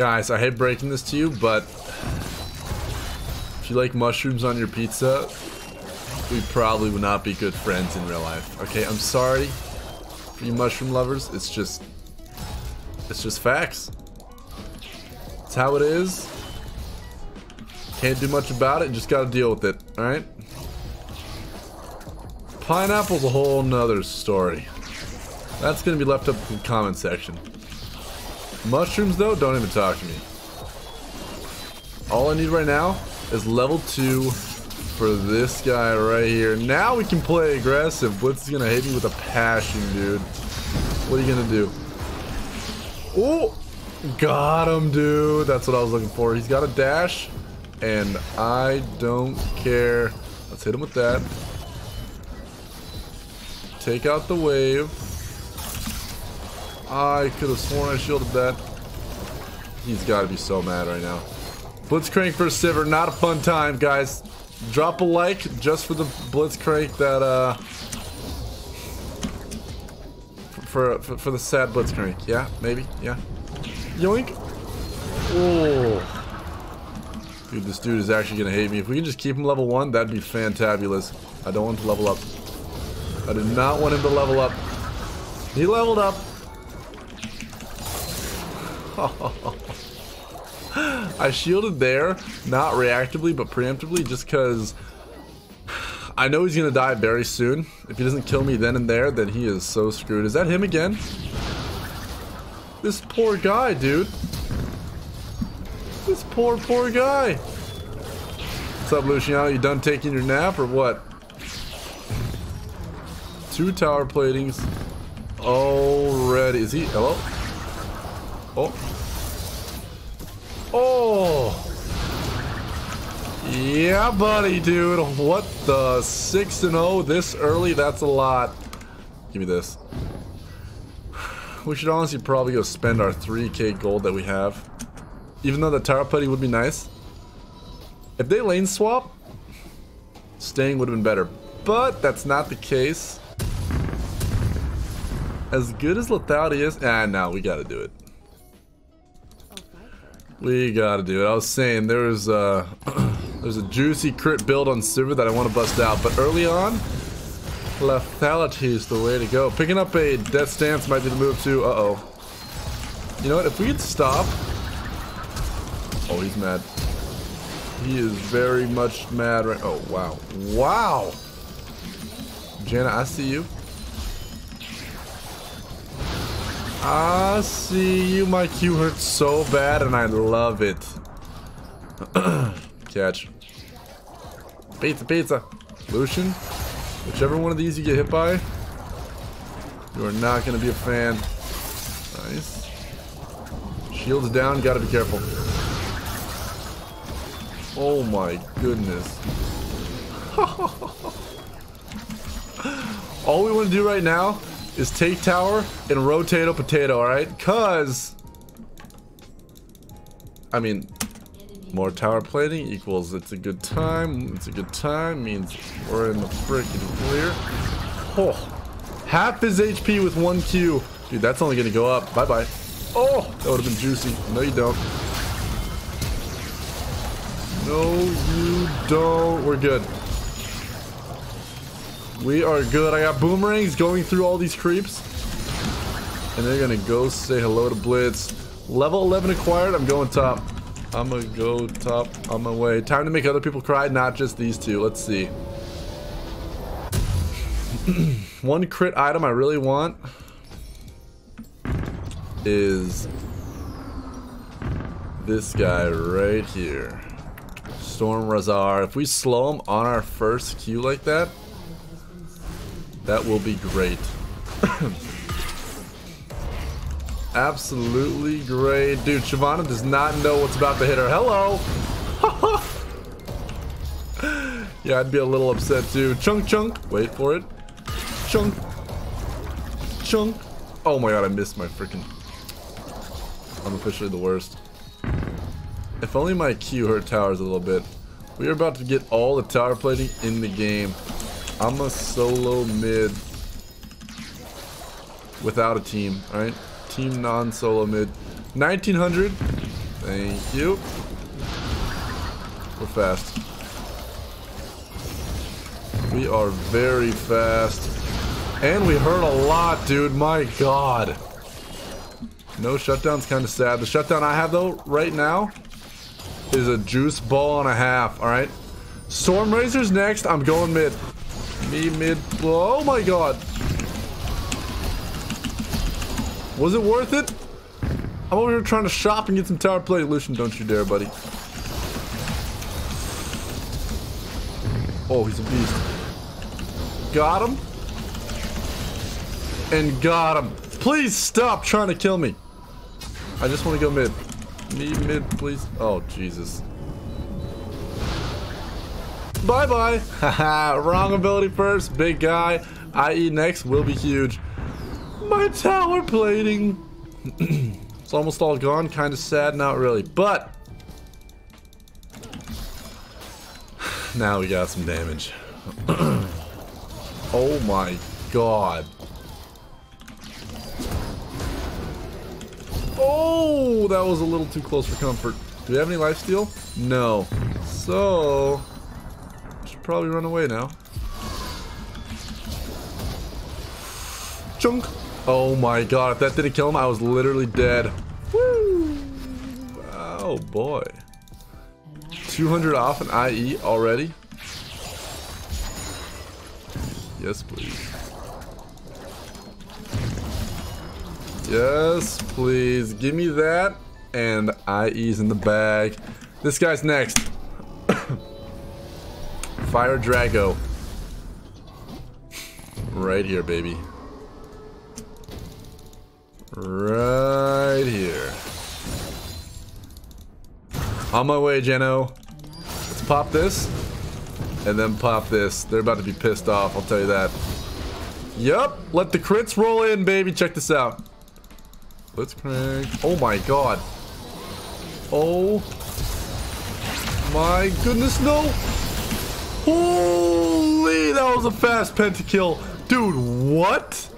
Guys, I hate breaking this to you, but if you like mushrooms on your pizza, we probably would not be good friends in real life. Okay, I'm sorry for you mushroom lovers. It's just, it's just facts. It's how it is. Can't do much about it, just gotta deal with it, alright? Pineapple's a whole nother story. That's gonna be left up in the comment section. Mushrooms, though, don't even talk to me. All I need right now is level 2 for this guy right here. Now we can play aggressive. Blitz is gonna hit me with a passion, dude. What are you gonna do? Oh! Got him, dude. That's what I was looking for. He's got a dash, and I don't care. Let's hit him with that. Take out the wave. I could have sworn I shielded that. He's got to be so mad right now. Blitzcrank for Sivir, not a fun time, guys. Drop a like just for the Blitzcrank that, uh... For, for, for the sad Blitzcrank. Yeah, maybe, yeah. Yoink. Oh. Dude, this dude is actually going to hate me. If we can just keep him level 1, that'd be fantabulous. I don't want him to level up. I did not want him to level up. He leveled up. I shielded there, not reactively, but preemptively, just because I know he's gonna die very soon. If he doesn't kill me then and there, then he is so screwed. Is that him again? This poor guy, dude. This poor, poor guy. What's up, Luciano? You done taking your nap or what? Two tower platings already. Is he? Hello? Oh. Oh. Yeah, buddy, dude. What the 6 and 0 this early? That's a lot. Give me this. We should honestly probably go spend our 3k gold that we have. Even though the tower putty would be nice. If they lane swap, staying would have been better. But that's not the case. As good as lethality is, ah, no, we gotta do it. We gotta do it. I was saying there was a there's a juicy crit build on Sivir that I want to bust out, but early on, lethality is the way to go. Picking up a Death's Dance might be the move too. Uh oh. You know what? If we could stop. Oh, he's mad. He is very much mad right. Oh wow, wow. Janna, I see you. I see you. My Q hurts so bad and I love it. Catch. Pizza, pizza. Lucian. Whichever one of these you get hit by, you are not going to be a fan. Nice. Shields down. Got to be careful. Oh my goodness. All we want to do right now is take tower and rotate a potato, alright? Cause I mean more tower plating equals it's a good time. It's a good time means we're in the freaking clear. Oh, half his HP with one Q. Dude, that's only gonna go up. Bye bye. Oh, that would have been juicy. No, you don't. No, you don't. We're good. We are good. I got boomerangs going through all these creeps. And they're gonna go say hello to Blitz. Level 11 acquired. I'm going top. I'm gonna go top on my way. Time to make other people cry, not just these two. Let's see. One crit item I really want is this guy right here. Storm Razor. If we slow him on our first Q like that, that will be great. Absolutely great. Dude, Shyvana does not know what's about to hit her. Hello! yeah, I'd be a little upset too. Chunk, chunk. Wait for it. Chunk. Chunk. Oh my god, I missed my freaking... I'm officially the worst. If only my Q hurt towers a little bit. We are about to get all the tower plating in the game. I'm a solo mid without a team, alright? Team non-solo mid. 1900. Thank you. We're fast. We are very fast. And we hurt a lot, dude. My god. No shutdown's kind of sad. The shutdown I have, though, right now, is a juice ball and a half, alright? Storm Razor's next. I'm going mid. Me mid. Oh my god. Was it worth it? I'm over here trying to shop and get some tower play. Lucian, don't you dare, buddy. Oh, he's a beast. Got him. And got him. Please stop trying to kill me. I just want to go mid. Me mid, please. Oh, Jesus. Bye-bye. Haha, wrong ability first. Big guy. IE next will be huge. My tower plating. it's almost all gone. Kind of sad. Not really. But. Now we got some damage. oh my god. Oh, that was a little too close for comfort. Do we have any lifesteal? No. So, probably run away now. Chunk. Oh my god, if that didn't kill him, I was literally dead. Woo! Oh boy. 200 off an IE already? Yes, please. Yes, please. Give me that. And IE's in the bag. This guy's next. Fire Drago. Right here, baby. Right here. On my way, Jeno. Let's pop this. And then pop this. They're about to be pissed off, I'll tell you that. Yup. Let the crits roll in, baby. Check this out. Let's crank. Oh my god. Oh. My goodness, no. Holy, that was a fast pentakill. Dude, what?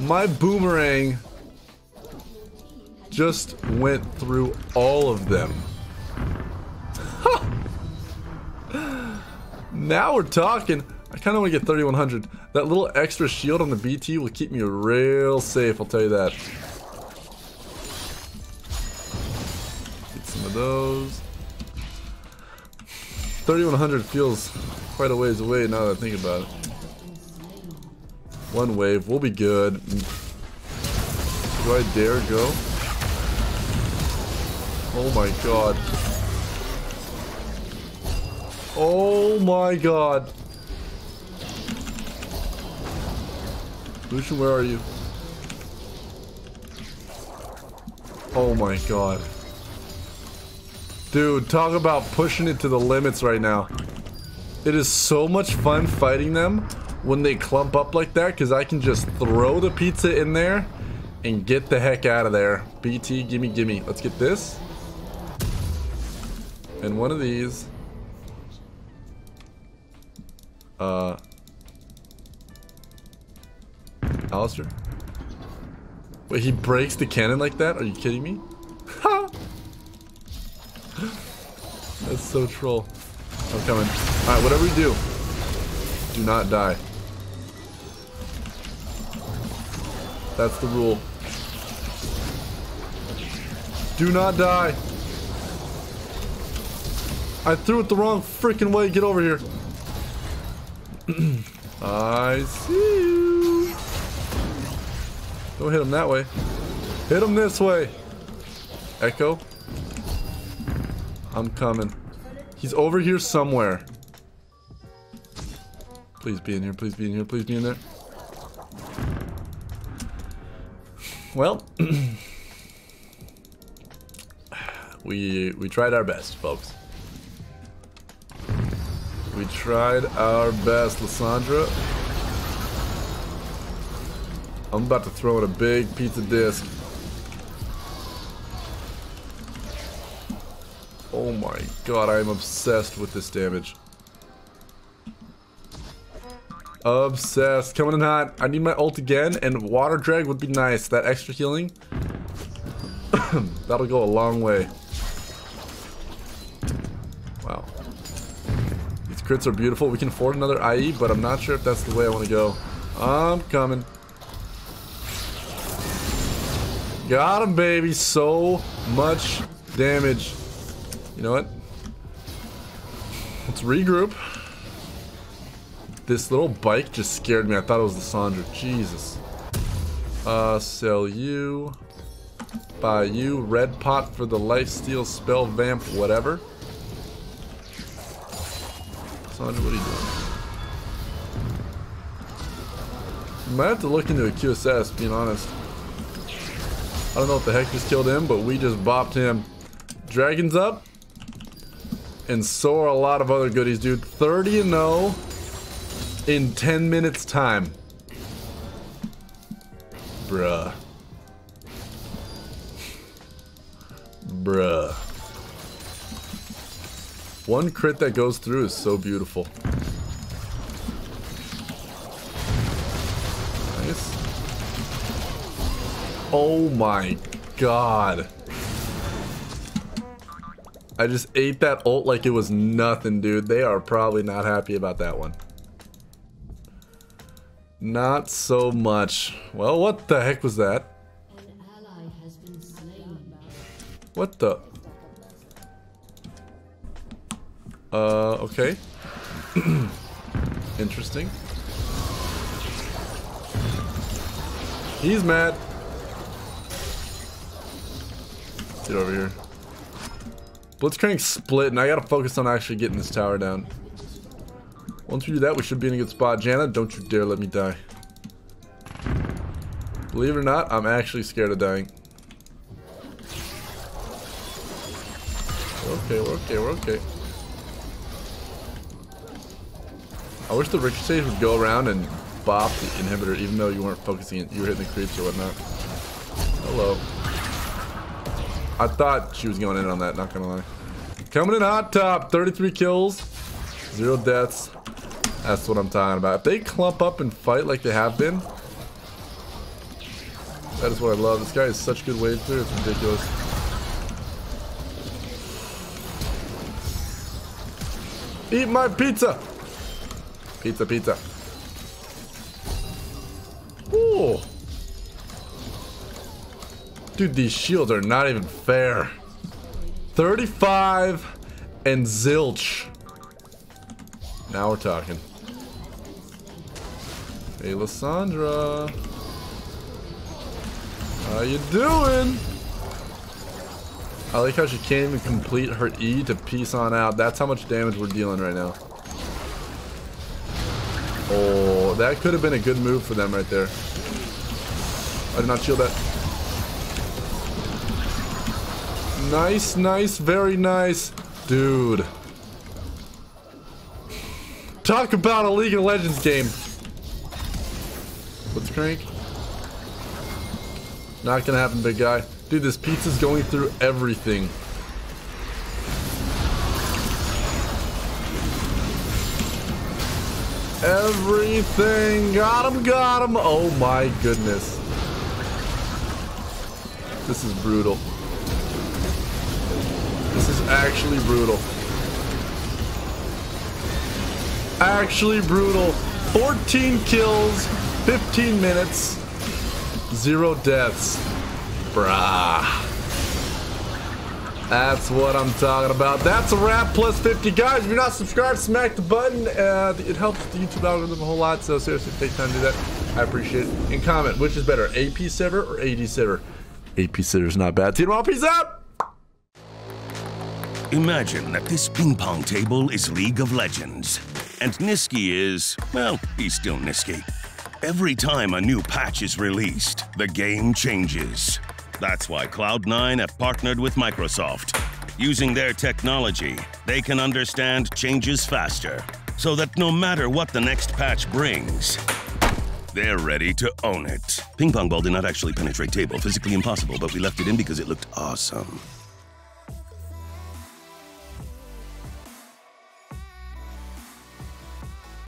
My boomerang just went through all of them. now we're talking. I kind of want to get 3100. That little extra shield on the BT will keep me real safe, I'll tell you that. 3100 feels quite a ways away now that I think about it. One wave, we'll be good. Do I dare go? Oh my god. Oh my god. Lucian, where are you? Oh my god. Dude, talk about pushing it to the limits right now. It is so much fun fighting them when they clump up like that because I can just throw the pizza in there and get the heck out of there. BT, gimme, gimme. Let's get this. And one of these. Uh, Alistar? Wait, he breaks the cannon like that? Are you kidding me? That's so troll. I'm coming. Alright, whatever you do, do not die. That's the rule. Do not die. I threw it the wrong freaking way. Get over here. I see you. Don't hit him that way. Hit him this way. Echo. I'm coming. He's over here somewhere. Please be in here, please be in here, please be in there. Well, we we tried our best, folks. We tried our best, Lissandra. I'm about to throw in a big pizza disc. Oh my god, I am obsessed with this damage. Obsessed. Coming in hot. I need my ult again, and water drag would be nice. That extra healing. That'll go a long way. Wow. These crits are beautiful. We can afford another IE, but I'm not sure if that's the way I want to go. I'm coming. Got him, baby. So much damage. You know what? Let's regroup. This little bike just scared me. I thought it was Lissandra. Jesus. Uh, sell you. Buy you. Red pot for the lifesteal spell vamp, whatever. Sandra, what are you doing? Might have to look into a QSS, being honest. I don't know what the heck just killed him, but we just bopped him. Dragons up. And so are a lot of other goodies, dude. 30 and 0 in 10 minutes time. Bruh. Bruh. One crit that goes through is so beautiful. Nice. Oh my god. I just ate that ult like it was nothing, dude. They are probably not happy about that one. Not so much. Well, what the heck was that? What the? Uh, okay. Interesting. He's mad. Get over here. Blitzcrank split, and I gotta focus on actually getting this tower down. Once we do that, we should be in a good spot. Janna, don't you dare let me die. Believe it or not, I'm actually scared of dying. We're okay, we're okay, we're okay. I wish the ricochet would go around and bop the inhibitor even though you weren't focusing it. You were hitting the creeps or whatnot. Hello. I thought she was going in on that, not gonna lie. Coming in hot top, 33 kills, zero deaths. That's what I'm talking about. If they clump up and fight like they have been, that is what I love. This guy is such good wave clear, it's ridiculous. Eat my pizza! Pizza, pizza. Ooh. Dude, these shields are not even fair. 35 and zilch. Now we're talking. Hey, Lissandra. How you doing? I like how she can't even complete her E to peace on out. That's how much damage we're dealing right now. Oh, that could have been a good move for them right there. I did not shield that. Nice, nice, very nice. Dude. Talk about a League of Legends game. Let's crank. Not gonna happen, big guy. Dude, this pizza's going through everything. Everything. Got him, got him. Oh my goodness. This is brutal. This is actually brutal. Actually brutal. 14 kills, 15 minutes, zero deaths. Brah. That's what I'm talking about. That's a wrap plus 50. Guys, if you're not subscribed, smack the button. Uh, it helps the YouTube algorithm a whole lot, so seriously, take time to do that. I appreciate it. And comment, which is better, AP Sivir or AD Sivir? AP Sivir's not bad. See you tomorrow. Peace out! Imagine that this ping pong table is League of Legends. And Nisqy is, well, he's still Nisqy. Every time a new patch is released, the game changes. That's why Cloud9 have partnered with Microsoft. Using their technology, they can understand changes faster, so that no matter what the next patch brings, they're ready to own it. Ping pong ball did not actually penetrate table, physically impossible, but we left it in because it looked awesome.